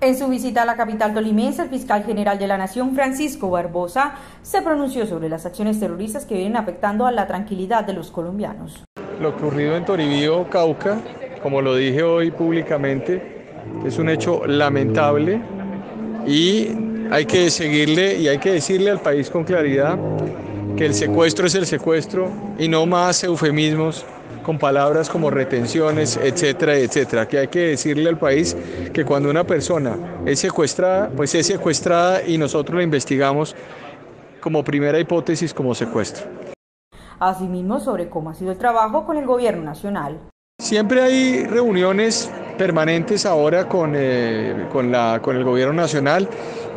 En su visita a la capital tolimense, el fiscal general de la Nación, Francisco Barbosa, se pronunció sobre las acciones terroristas que vienen afectando a la tranquilidad de los colombianos. Lo ocurrido en Toribío, Cauca, como lo dije hoy públicamente, es un hecho lamentable y hay que seguirle y hay que decirle al país con claridad que el secuestro es el secuestro y no más eufemismos con palabras como retenciones, etcétera, etcétera, que hay que decirle al país que cuando una persona es secuestrada, pues es secuestrada y nosotros la investigamos como primera hipótesis como secuestro. Asimismo, sobre cómo ha sido el trabajo con el gobierno nacional. Siempre hay reuniones permanentes ahora con, eh, con, la, con, el gobierno nacional.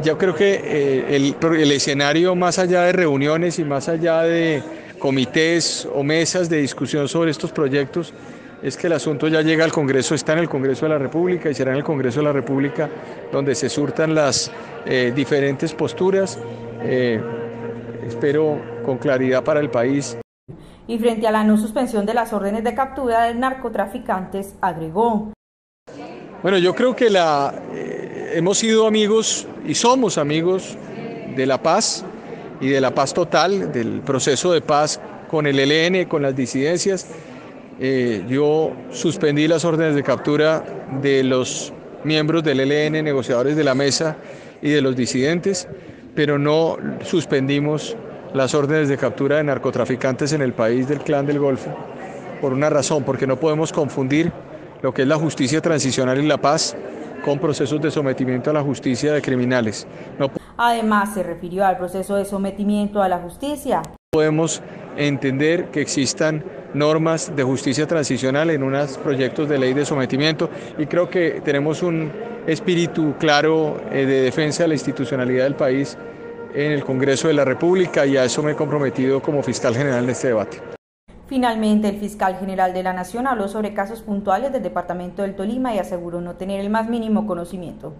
Yo creo que eh, el, el escenario más allá de reuniones y más allá de comités o mesas de discusión sobre estos proyectos es que el asunto ya llega al Congreso, está en el Congreso de la República y será en el Congreso de la República donde se surtan las eh, diferentes posturas. Eh, espero con claridad para el país. Y frente a la no suspensión de las órdenes de captura de narcotraficantes, agregó. Bueno, yo creo que la, eh, hemos sido amigos y somos amigos de la paz, y de la paz total, del proceso de paz con el ELN, con las disidencias. Eh, yo suspendí las órdenes de captura de los miembros del ELN, negociadores de la mesa y de los disidentes, pero no suspendimos las órdenes de captura de narcotraficantes en el país del Clan del Golfo, por una razón, porque no podemos confundir lo que es la justicia transicional y la paz con procesos de sometimiento a la justicia de criminales. Además, se refirió al proceso de sometimiento a la justicia. Podemos entender que existan normas de justicia transicional en unos proyectos de ley de sometimiento y creo que tenemos un espíritu claro eh, de defensa de la institucionalidad del país en el Congreso de la República y a eso me he comprometido como fiscal general en este debate. Finalmente, el fiscal general de la Nación habló sobre casos puntuales del departamento del Tolima y aseguró no tener el más mínimo conocimiento.